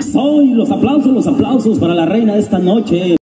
Soy los aplausos, los aplausos para la reina de esta noche.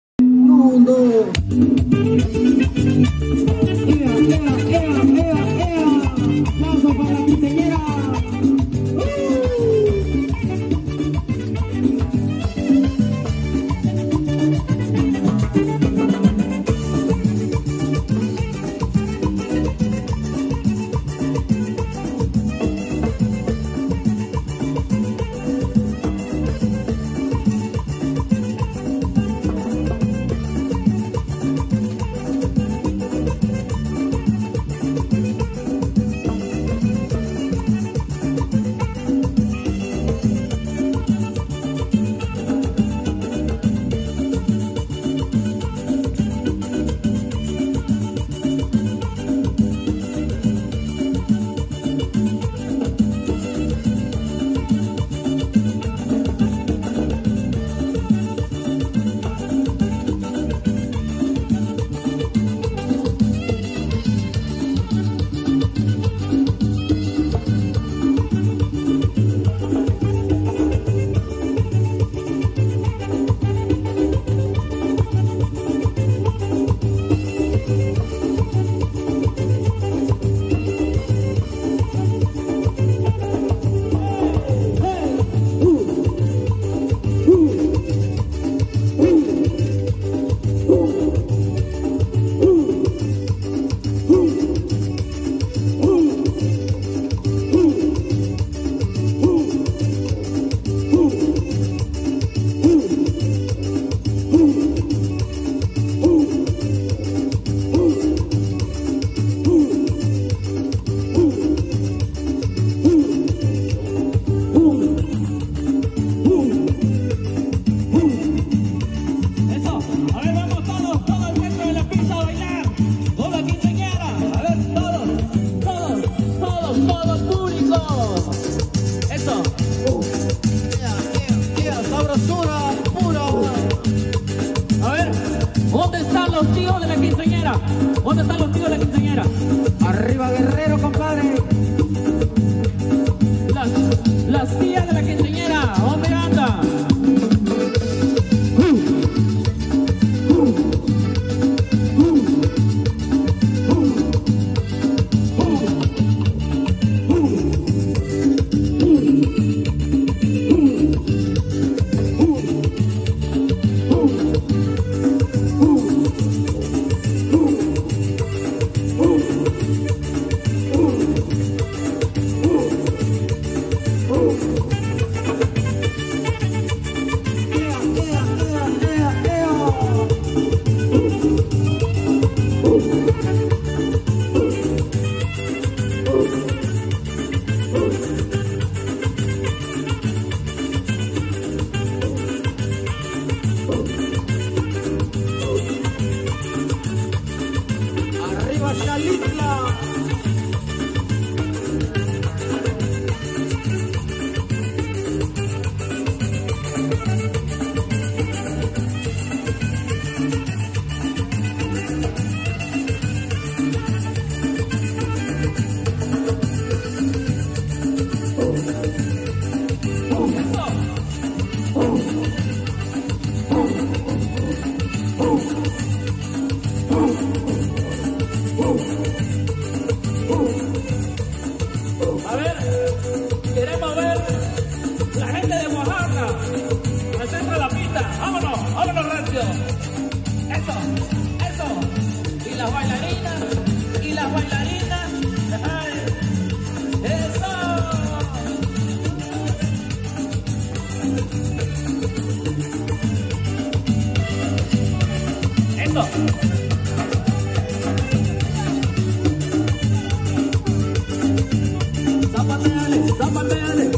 Summer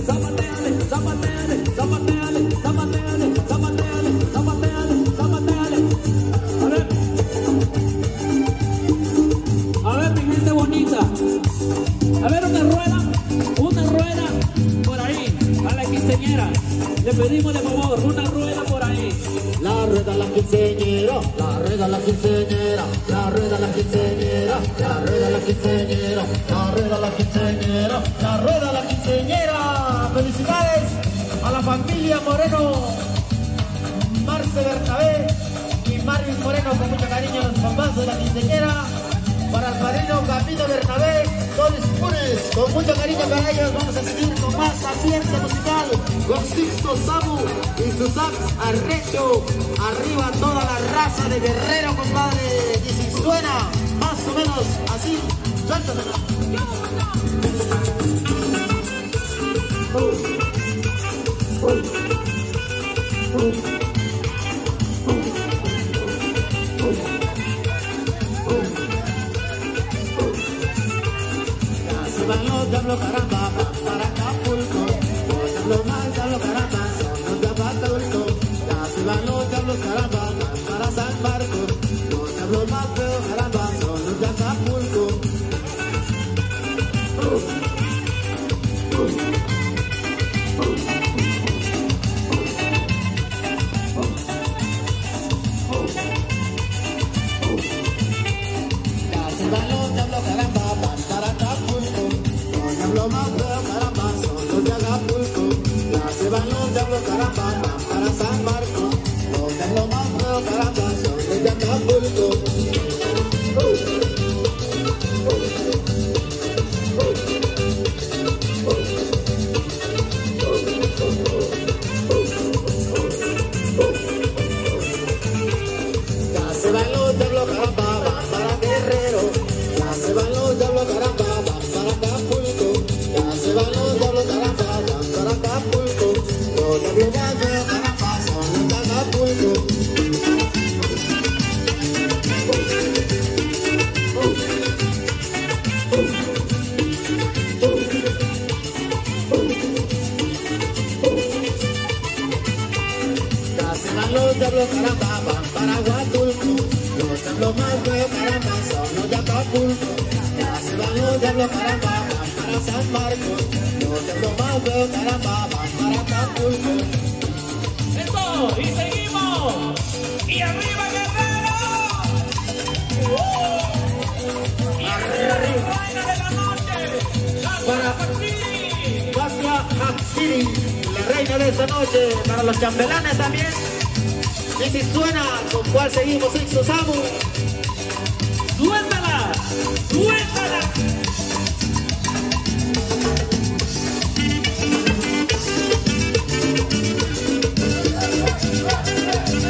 Summer rueda la quinceñera, la rueda la quinceñera, la rueda la quinceñera, la rueda la quinceñera, la rueda la quinceñera, la rueda la quinceñera. Felicidades a la familia Moreno, Marce Bernabé y Marius Moreno con mucho cariño los papás de la quinceñera. Con mucho cariño para ellos vamos a seguir con más acierto musical con Sixto Samu y su sax arrecho. Arriba toda la raza de guerrero, compadre. Y si suena más o menos así, suéltamelo. caramba. San Marcos, José Tomado, Tarapapa, ¡Eso! ¡Y seguimos! ¡Y arriba, Guerrero! ¡Y arriba, reina de la noche! ¡Para Hatsiri! ¡Para La reina de esta noche, para los chambelanes también. Y si suena, ¿con cuál seguimos, Sixto Samu? ¡Suéltala! ¡Suéltala!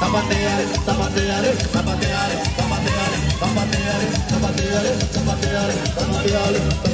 zapateare, zapateare, zapateare, zapateare, zapateare, zapateare, zapateare, zapateare, zapateare,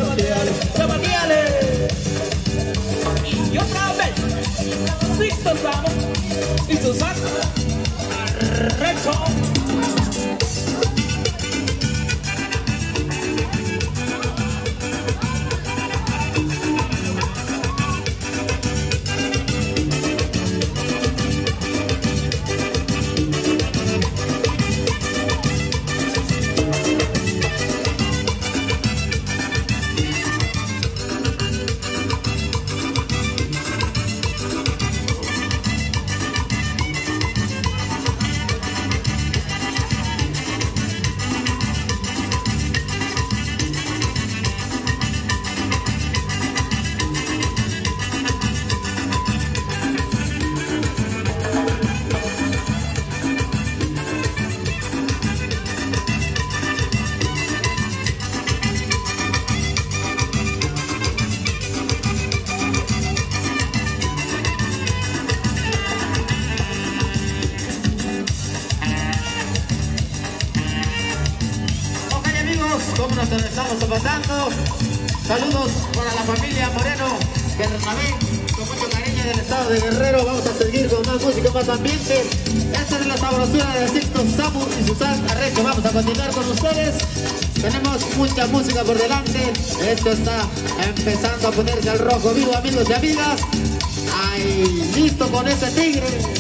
estamos. Saludos para la familia Moreno Bernabé, con mucho cariño del estado de Guerrero. Vamos a seguir con más música, más ambiente. Esta es la sabrosura de Sixto Samu y Susan Arrecho. Vamos a continuar con ustedes. Tenemos mucha música por delante. Esto está empezando a ponerse al rojo vivo, amigos y amigas. Ay, listo con ese tigre.